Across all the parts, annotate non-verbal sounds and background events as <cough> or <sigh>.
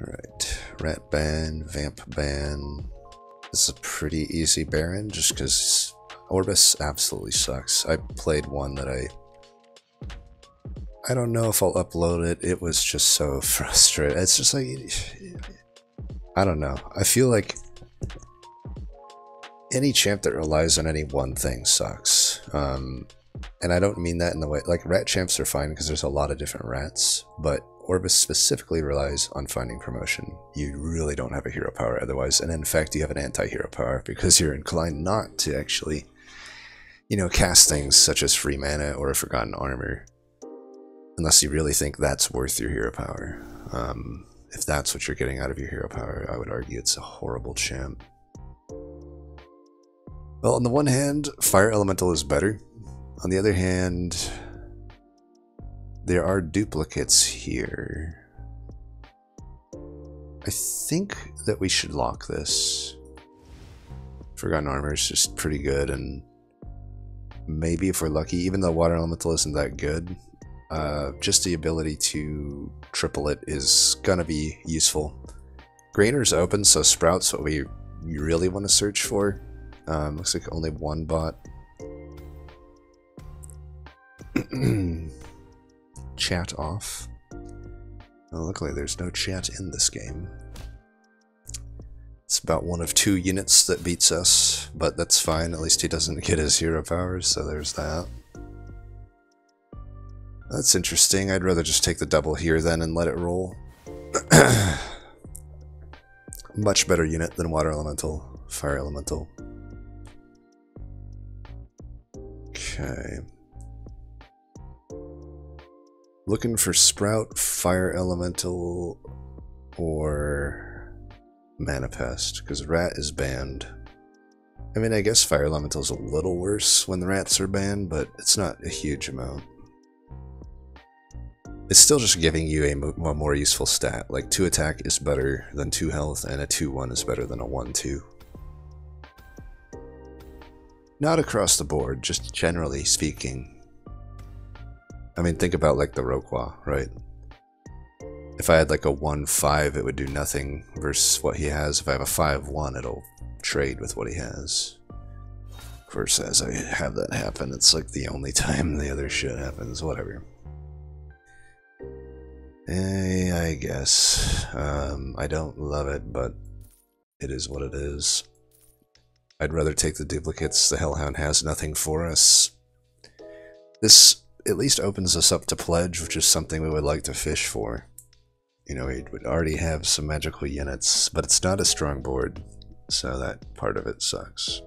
Alright, Rat Ban, Vamp Ban. This is a pretty easy Baron just because Orbis absolutely sucks. I played one that I I don't know if I'll upload it. It was just so <laughs> frustrating. It's just like I don't know. I feel like any champ that relies on any one thing sucks. Um, and I don't mean that in the way like rat champs are fine because there's a lot of different rats, but Orbis specifically relies on finding promotion. You really don't have a hero power otherwise, and in fact, you have an anti-hero power because you're inclined not to actually, you know, cast things such as free mana or a forgotten armor, unless you really think that's worth your hero power. Um, if that's what you're getting out of your hero power, I would argue it's a horrible champ. Well, on the one hand, Fire Elemental is better. On the other hand, there are duplicates here. I think that we should lock this. Forgotten Armor is just pretty good, and maybe if we're lucky, even though Water Elemental isn't that good, uh, just the ability to triple it is gonna be useful. Grainer's open, so Sprout's what we really want to search for. Um, looks like only one bot. <clears throat> chat off. Well, luckily there's no chat in this game. It's about one of two units that beats us, but that's fine. At least he doesn't get his hero powers, so there's that. That's interesting. I'd rather just take the double here then and let it roll. <clears throat> Much better unit than Water Elemental, Fire Elemental. Okay. Looking for Sprout, Fire Elemental, or Manifest, because Rat is banned. I mean, I guess Fire Elemental is a little worse when the rats are banned, but it's not a huge amount. It's still just giving you a, a more useful stat, like 2 attack is better than 2 health, and a 2-1 is better than a 1-2. Not across the board, just generally speaking. I mean, think about like the Roquois, right? If I had like a 1-5, it would do nothing versus what he has. If I have a 5-1, it'll trade with what he has. Of course, as I have that happen, it's like the only <laughs> time the other shit happens, whatever. Eh, I guess. Um, I don't love it, but it is what it is. I'd rather take the duplicates. The Hellhound has nothing for us. This at least opens us up to Pledge, which is something we would like to fish for. You know, we would already have some magical units, but it's not a strong board, so that part of it sucks.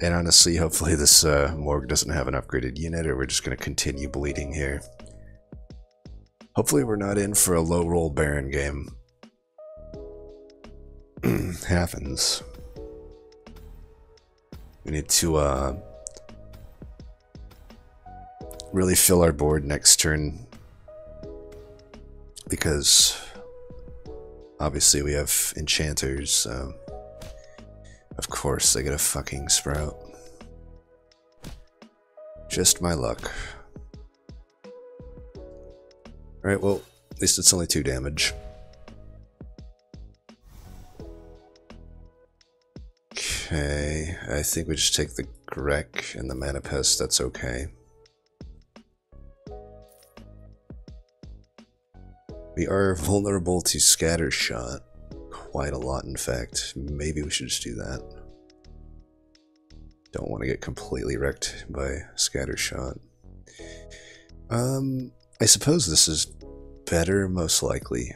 And honestly, hopefully this uh, morgue doesn't have an upgraded unit, or we're just going to continue bleeding here. Hopefully we're not in for a low roll Baron game. <clears throat> Happens. We need to uh, really fill our board next turn because obviously we have enchanters, so of course they get a fucking sprout. Just my luck. Alright, well, at least it's only two damage. I think we just take the Grek and the Mana Pest, that's okay. We are vulnerable to Scatter Shot quite a lot, in fact. Maybe we should just do that. Don't want to get completely wrecked by scatter shot. Um, I suppose this is better, most likely.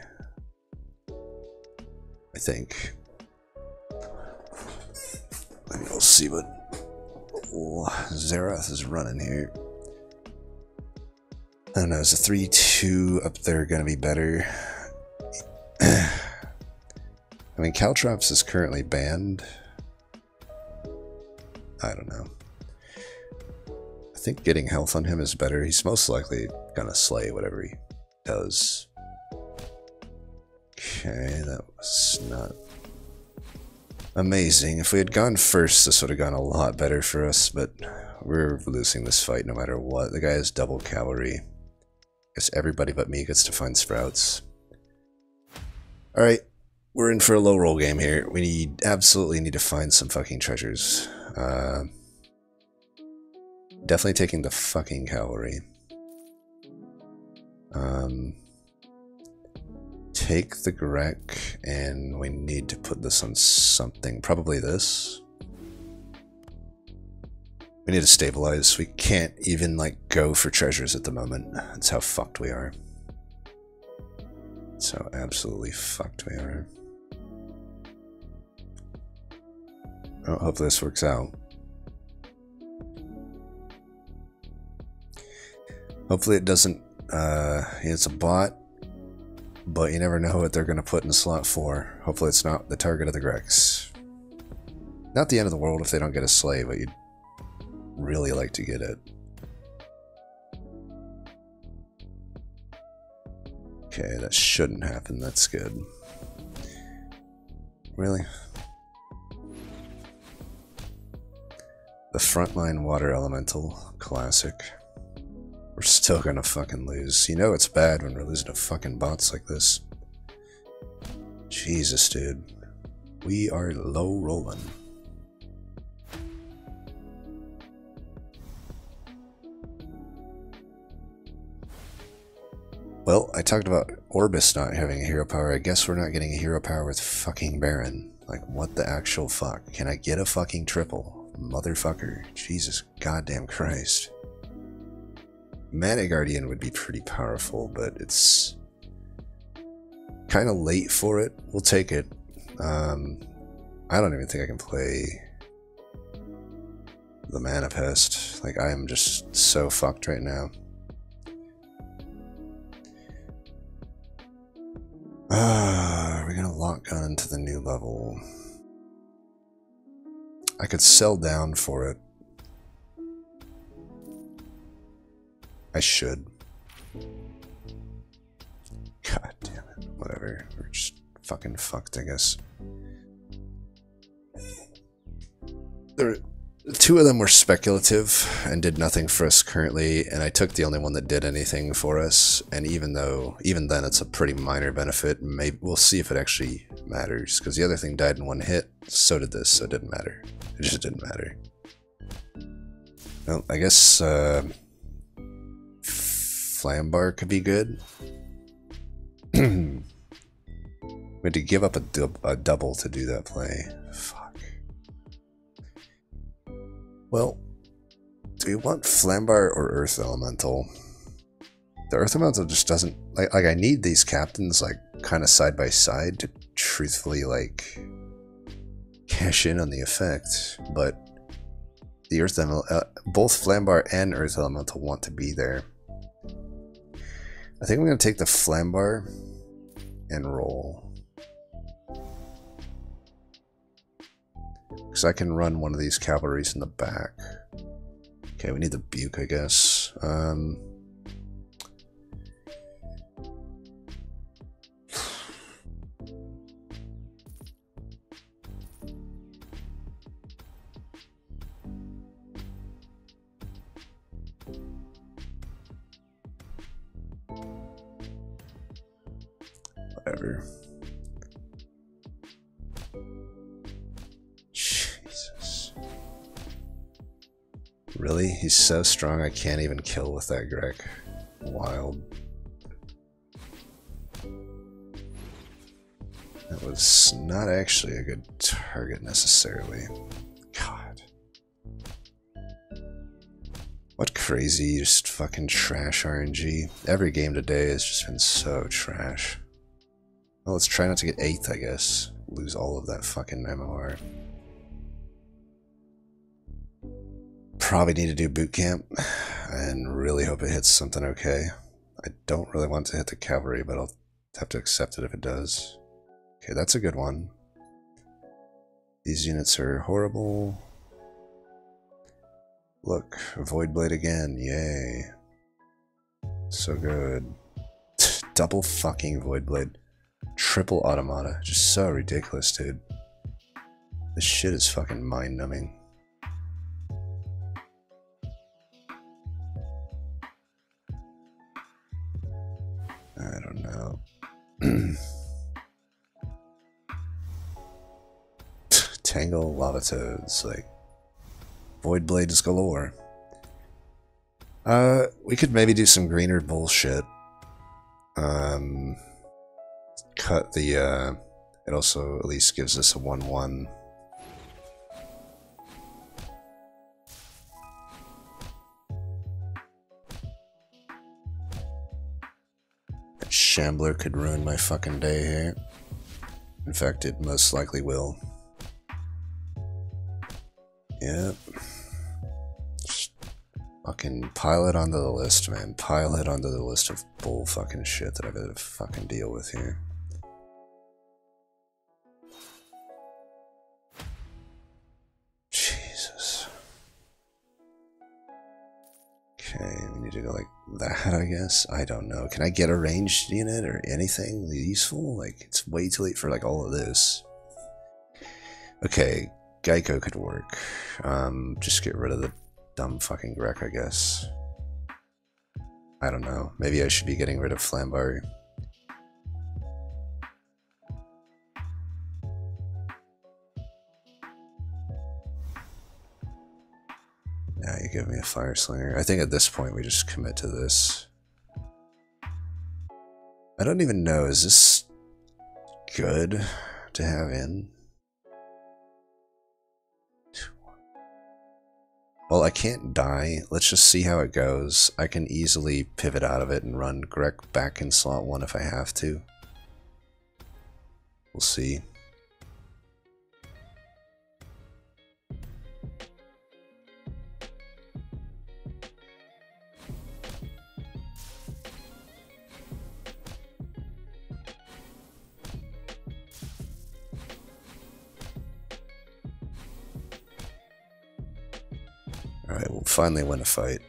I think. See what oh, Zerath is running here. I don't know, is a 3-2 up there going to be better? <clears throat> I mean, Caltrops is currently banned. I don't know. I think getting health on him is better. He's most likely gonna slay whatever he does. Okay, that was not amazing. If we had gone first, this would have gone a lot better for us, but we're losing this fight no matter what. The guy has double cavalry. Guess everybody but me gets to find sprouts. Alright, we're in for a low roll game here. We need absolutely need to find some fucking treasures. Uh, definitely taking the fucking cavalry. Um, take the Grek, and we need to put this on something. Probably this. We need to stabilize. We can't even, like, go for treasures at the moment. That's how fucked we are. That's how absolutely fucked we are. Oh, hope this works out. Hopefully it doesn't, uh, it's a bot, but you never know what they're going to put in slot 4. Hopefully it's not the target of the Grek. Not the end of the world if they don't get a slave, but you'd really like to get it. Okay, that shouldn't happen. That's good. Really? The frontline water elemental, classic. Still gonna fucking lose. You know it's bad when we're losing to fucking bots like this. Jesus, dude. We are low rolling. Well, I talked about Orbis not having a hero power. I guess we're not getting a hero power with fucking Baron. Like, what the actual fuck? Can I get a fucking triple? Motherfucker. Jesus goddamn Christ. Mana Guardian would be pretty powerful, but it's kind of late for it. We'll take it. Um, I don't even think I can play the Mana Pest. Like, I am just so fucked right now. Uh, we're gonna lock gun into the new level. I could sell down for it. I should. God damn it. Whatever. We're just fucking fucked, I guess. There, two of them were speculative and did nothing for us currently, and I took the only one that did anything for us. And even though, even then, it's a pretty minor benefit. Maybe we'll see if it actually matters. Because the other thing died in one hit, so did this, so it didn't matter. It just didn't matter. Well, I guess. Uh, Flambar could be good. <clears throat> we had to give up a, dub a double to do that play. Fuck. Well, do we want Flambar or Earth Elemental? The Earth Elemental just doesn't like like I need these captains like kind of side by side to truthfully like cash in on the effect, but the Earth Elemental, uh, both Flambar and Earth Elemental want to be there. I think I'm going to take the Flambar and roll. Because I can run one of these cavalries in the back. Okay, we need the Buke, I guess. Um, Whatever. Jesus. Really? He's so strong I can't even kill with that Grek. Wild. That was not actually a good target necessarily. God. What crazy, just fucking trash RNG. Every game today has just been so trash. Well, let's try not to get 8th, I guess. Lose all of that fucking MMR. Probably need to do boot camp and really hope it hits something okay. I don't really want to hit the cavalry, but I'll have to accept it if it does. Okay, that's a good one. These units are horrible. Look, Void Blade again, yay. So good. <laughs> Double fucking Void Blade. Triple automata. Just so ridiculous, dude. This shit is fucking mind numbing. I don't know. <clears throat> Tangle, lava toads, like void blades galore. Uh, we could maybe do some greener bullshit. Um, cut the, uh, it also at least gives us a 1-1. Shambler could ruin my fucking day here. In fact, it most likely will. Yep. Just fucking pile it onto the list, man. Pile it onto the list of bull fucking shit that I've got to fucking deal with here. That, I guess. I don't know. Can I get a ranged unit or anything useful? Like, it's way too late for like all of this. Okay, Geico could work. Um, just get rid of the dumb fucking Grek, I guess. I don't know. Maybe I should be getting rid of Flambari. Give me a Fire Slinger. I think at this point we just commit to this. I don't even know, is this good to have in? Well, I can't die. Let's just see how it goes. I can easily pivot out of it and run Grek back in slot 1 if I have to. We'll see. Finally win a fight.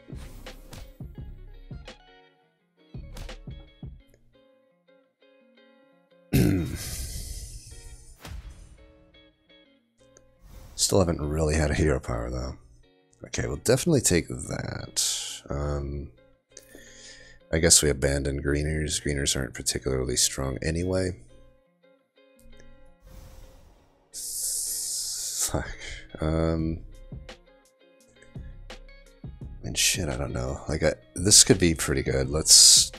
<clears throat> Still haven't really had a hero power though. Okay, we'll definitely take that. Um, I guess we abandon greeners. Greeners aren't particularly strong anyway. Fuck. Um, and shit, I don't know. Like, I, this could be pretty good. Let's,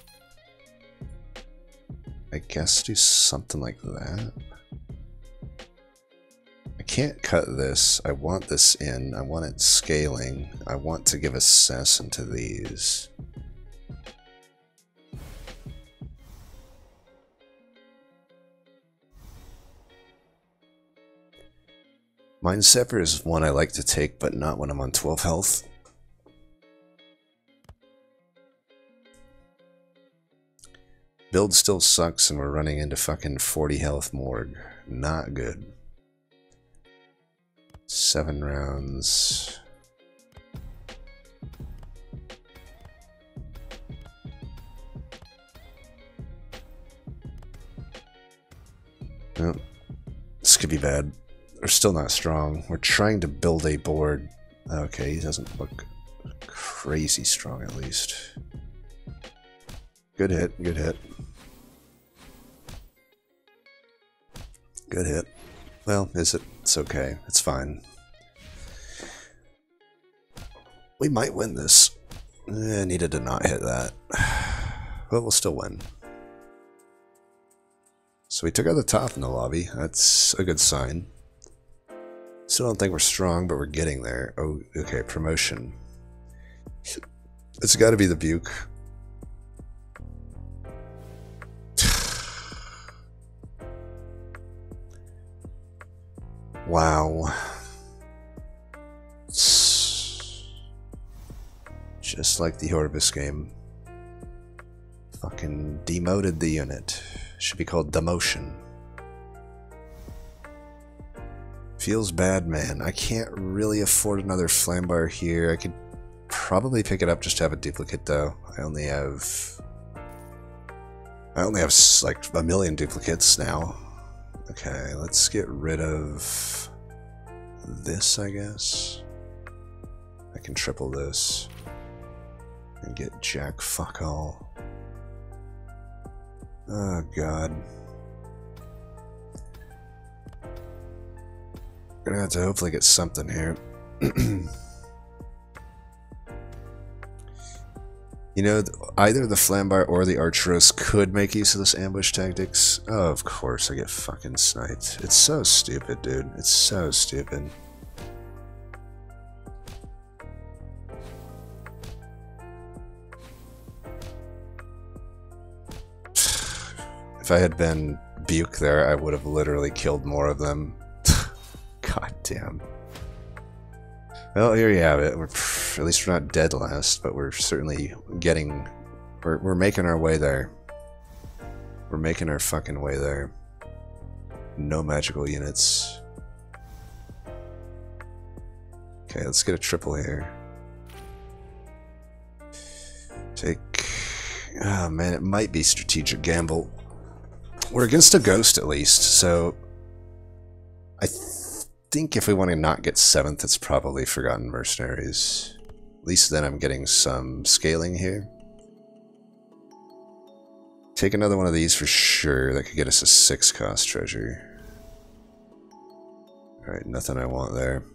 I guess, do something like that. I can't cut this. I want this in. I want it scaling. I want to give a assassin into these. Mind Sapper is one I like to take, but not when I'm on 12 health. Build still sucks and we're running into fucking 40 health morgue. Not good. Seven rounds. Nope. This could be bad. We're still not strong. We're trying to build a board. Okay, he doesn't look crazy strong at least. Good hit, good hit. Good hit. Well, is it? It's okay. It's fine. We might win this. Eh, needed to not hit that. <sighs> But we'll still win. So we took out the top in the lobby. That's a good sign. Still don't think we're strong, but we're getting there. Oh, okay, promotion. It's got to be the Buke. Wow. Just like the Orbis game. Fucking demoted the unit. Should be called demotion. Feels bad, man. I can't really afford another Flambar here. I could probably pick it up just to have a duplicate, though. I only have... I only have, like, a million duplicates now. Okay, let's get rid of this, I guess. I can triple this and get Jack fuck all. Oh, God. Gonna have to hopefully get something here. <clears throat> You know, either the Flambar or the Archeros could make use of this ambush tactics. Oh, of course, I get fucking sniped. It's so stupid, dude. It's so stupid. <sighs> If I had been Buke there, I would have literally killed more of them. <laughs> God damn. Well, here you have it. We're, at least we're not dead last, but we're certainly getting... We're, we're making our way there. We're making our fucking way there. No magical units. Okay, let's get a triple here. Take... Oh man, it might be strategic gamble. We're against a ghost at least, so... I think if we want to not get 7th, it's probably Forgotten Mercenaries. At least then I'm getting some scaling here. Take another one of these for sure. That could get us a 6 cost treasure. Alright, nothing I want there.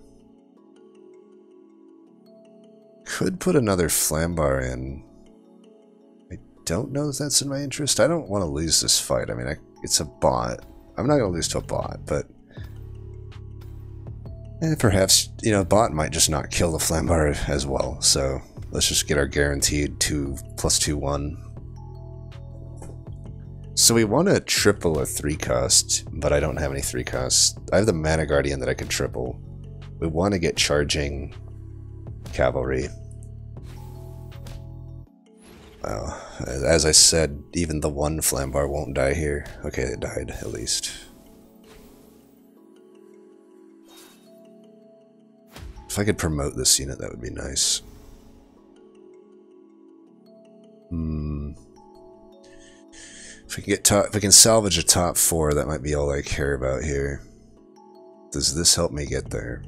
Could put another Flambar in. I don't know if that's in my interest. I don't want to lose this fight. I mean, I, it's a bot. I'm not going to lose to a bot, but and eh, perhaps, you know, bot might just not kill the Flambar as well, so let's just get our guaranteed 2 plus 2 1. So we want to triple a 3 cost, but I don't have any 3 costs. I have the Mana Guardian that I can triple. We want to get charging cavalry. Wow. As I said, even the one Flambar won't die here. Okay, it died, at least. If I could promote this unit, that would be nice. Hmm. If we can get top, if we can salvage a top four, that might be all I care about here. Does this help me get there?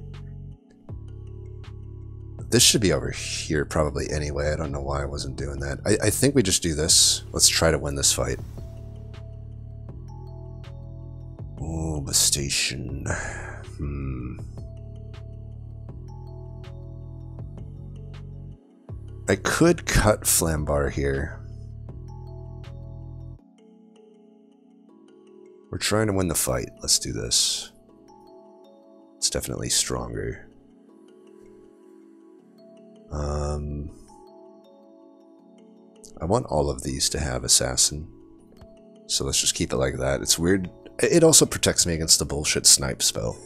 This should be over here probably anyway. I don't know why I wasn't doing that. I, I think we just do this. Let's try to win this fight. Oh, the station. Hmm. I could cut Flambar here. We're trying to win the fight. Let's do this. It's definitely stronger. Um, I want all of these to have Assassin. So let's just keep it like that. It's weird. It also protects me against the bullshit snipe spell.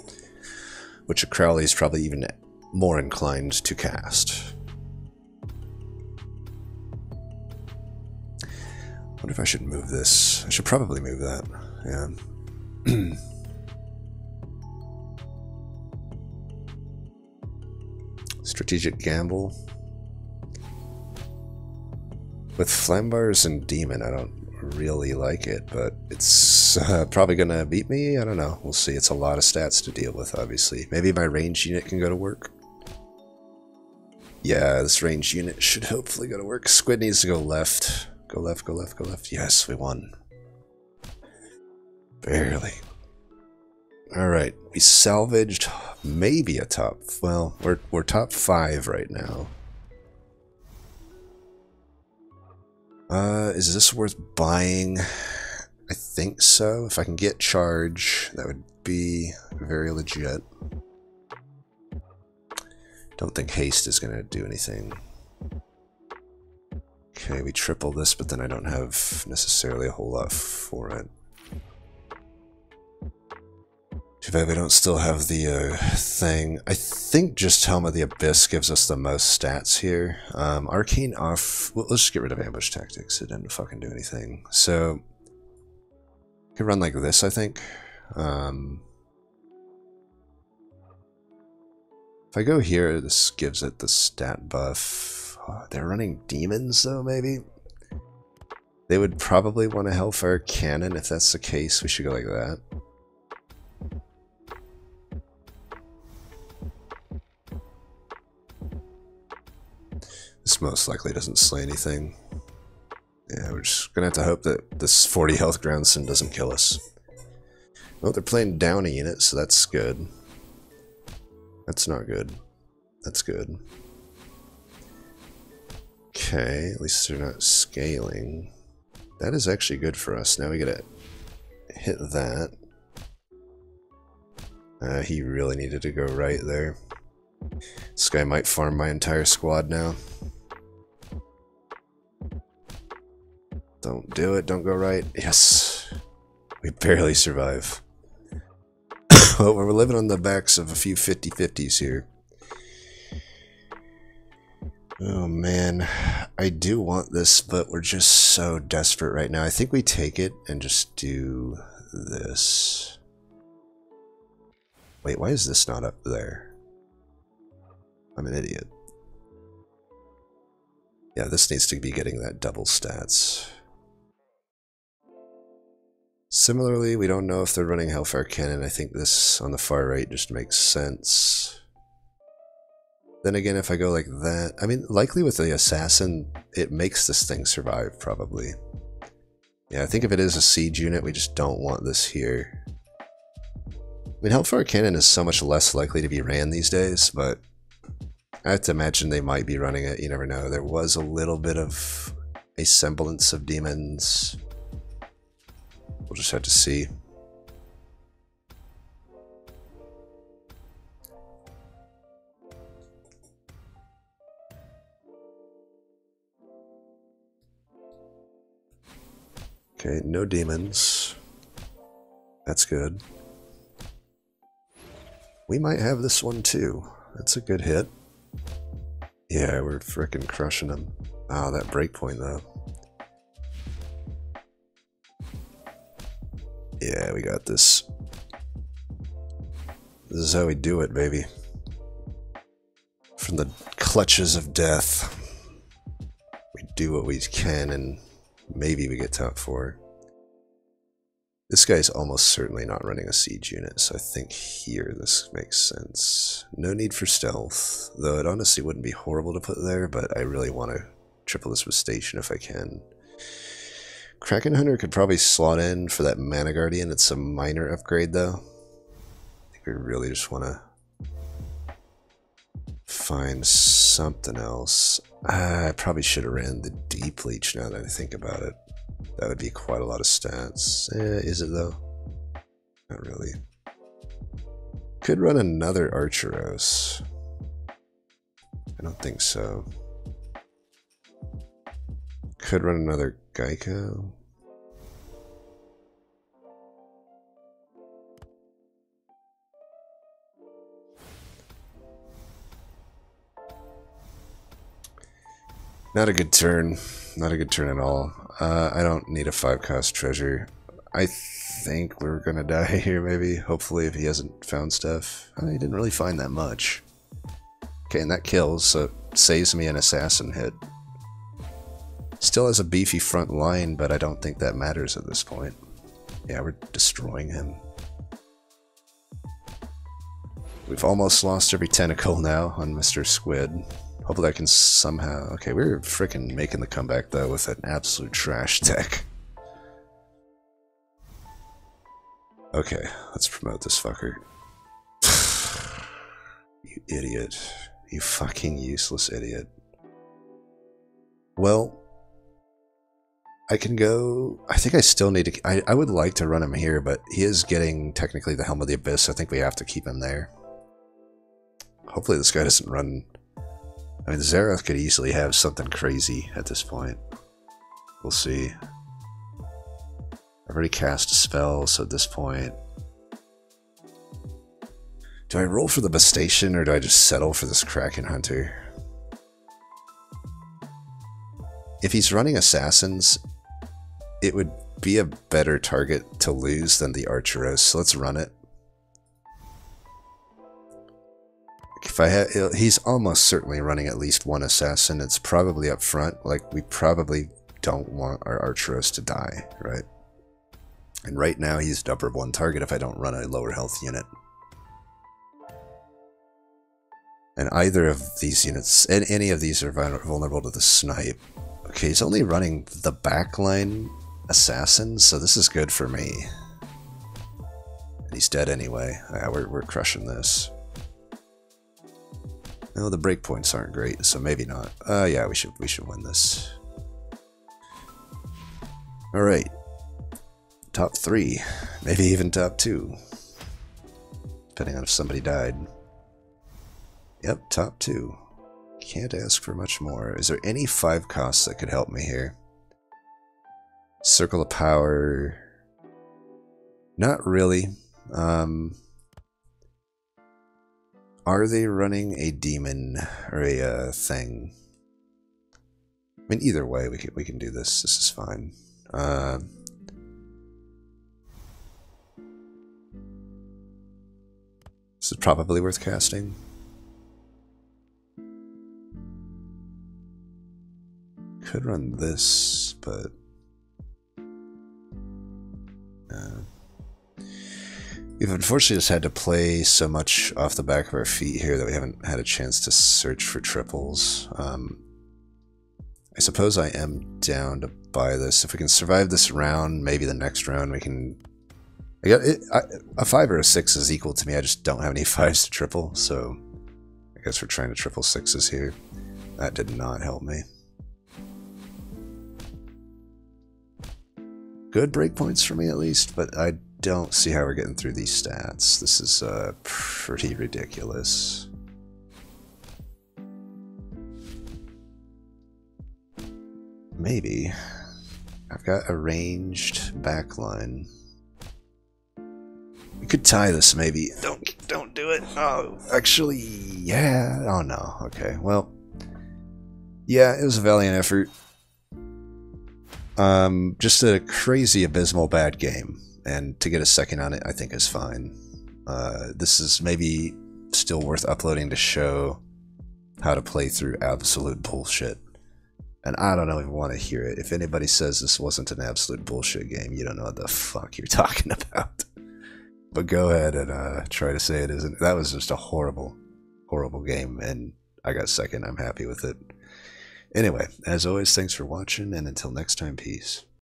Which a Crowley is probably even more inclined to cast. Wonder if I should move this. I should probably move that. Yeah. <clears throat> Strategic gamble. With Flambars and Demon, I don't really like it, but it's uh, probably going to beat me. I don't know. We'll see. It's a lot of stats to deal with, obviously. Maybe my range unit can go to work. Yeah, this range unit should <laughs> hopefully go to work. Squid needs to go left. Go left, go left, go left. Yes, we won. Barely. Alright, we salvaged maybe a top... Well, we're, we're top five right now. Uh, is this worth buying? I think so. If I can get charge, that would be very legit. Don't think haste is going to do anything. Okay, we triple this, but then I don't have necessarily a whole lot for it. Too bad we don't still have the uh, thing. I think just Helm of the Abyss gives us the most stats here. Um, Arcane off... Well, let's just get rid of Ambush Tactics. It didn't fucking do anything. So... Could run like this, I think. Um, if I go here, this gives it the stat buff. They're running demons, though, maybe? They would probably want a Hellfire Cannon. If that's the case, we should go like that. This most likely doesn't slay anything. Yeah, we're just gonna have to hope that this 40 health Groundston doesn't kill us. Well, they're playing down a unit, so that's good. That's not good. That's good. Okay, at least they're not scaling. That is actually good for us. Now we gotta hit that. Uh, he really needed to go right there. This guy might farm my entire squad now. Don't do it, don't go right. Yes. We barely survive. <coughs> well, we're living on the backs of a few 50-50s here. Oh man, I do want this, but we're just so desperate right now. I think we take it and just do this. Wait, why is this not up there? I'm an idiot. Yeah, this needs to be getting that double stats. Similarly, we don't know if they're running Hellfire Cannon. I think this on the far right just makes sense. Then again, if I go like that, I mean, likely with the Assassin, it makes this thing survive, probably. Yeah, I think if it is a siege unit, we just don't want this here. I mean, Hellfire Cannon is so much less likely to be ran these days, but I have to imagine they might be running it. You never know. There was a little bit of a semblance of demons. We'll just have to see. Okay, no demons. That's good. We might have this one too. That's a good hit. Yeah, we're freaking crushing them. Ah, oh, that breakpoint though. Yeah, we got this. This is how we do it, baby. From the clutches of death, we do what we can and Maybe we get top four. This guy's almost certainly not running a siege unit, so I think here this makes sense. No need for stealth, though it honestly wouldn't be horrible to put there, but I really want to triple this with station if I can. Kraken Hunter could probably slot in for that Mana Guardian. It's a minor upgrade, though. I think we really just want to find something else. I probably should have ran the deep leech now that I think about it. That would be quite a lot of stats. Eh, is it though? Not really. Could run another Archeros. I don't think so. Could run another Geico. Not a good turn. Not a good turn at all. Uh, I don't need a five cost treasure. I think we're gonna <laughs> die here, maybe. Hopefully, if he hasn't found stuff. Oh, he didn't really find that much. Okay, and that kills, so saves me an assassin hit. Still has a beefy front line, but I don't think that matters at this point. Yeah, we're destroying him. We've almost lost every tentacle now on Mr. Squid. Hopefully I can somehow... Okay, we're freaking making the comeback, though, with an absolute trash deck. Okay, let's promote this fucker. <sighs> you idiot. You fucking useless idiot. Well, I can go... I think I still need to... I, I would like to run him here, but he is getting technically the Helm of the Abyss. I think we have to keep him there. Hopefully this guy doesn't run I mean, Zerath could easily have something crazy at this point. We'll see. I've already cast a spell, so at this point... Do I roll for the Bestation, or do I just settle for this Kraken Hunter? If he's running Assassins, it would be a better target to lose than the Archeros, so let's run it. If I had, uh, he's almost certainly running at least one assassin. It's probably up front. Like we probably don't want our Archeros to die, right? And right now he's upper one target if I don't run a lower health unit. And either of these units, and any of these are vulnerable to the snipe. Okay, he's only running the backline assassin, so this is good for me. And he's dead anyway. Yeah, we're, we're crushing this. No, the breakpoints aren't great, so maybe not. Uh, yeah, we should we should win this. All right, top three, maybe even top two, depending on if somebody died. Yep, top two. Can't ask for much more. Is there any five costs that could help me here? Circle of Power. Not really. Um, are they running a demon or a uh, thing? I mean, either way, we can we can do this. This is fine. Uh, this is probably worth casting. Could run this, but we've unfortunately just had to play so much off the back of our feet here that we haven't had a chance to search for triples. Um, I suppose I am down to buy this. If we can survive this round, maybe the next round we can... I got it, I, a 5 or a 6 is equal to me. I just don't have any <laughs> 5s to triple, so I guess we're trying to triple 6s here. That did not help me. Good breakpoints for me at least, but I don't see how we're getting through these stats. This is uh, pretty ridiculous. Maybe. I've got a ranged backline. We could tie this maybe. Don't don't do it. Oh, actually, yeah. Oh no. Okay. Well, yeah, it was a valiant effort. Um, just a crazy abysmal bad game, and to get a second on it, I think is fine. Uh, this is maybe still worth uploading to show how to play through absolute bullshit. And I don't even want to hear it. If anybody says this wasn't an absolute bullshit game, you don't know what the fuck you're <laughs> talking about. But go ahead and uh, try to say it isn't. That was just a horrible, horrible game, and I got second. I'm happy with it. Anyway, as always, thanks for watching, and until next time, peace.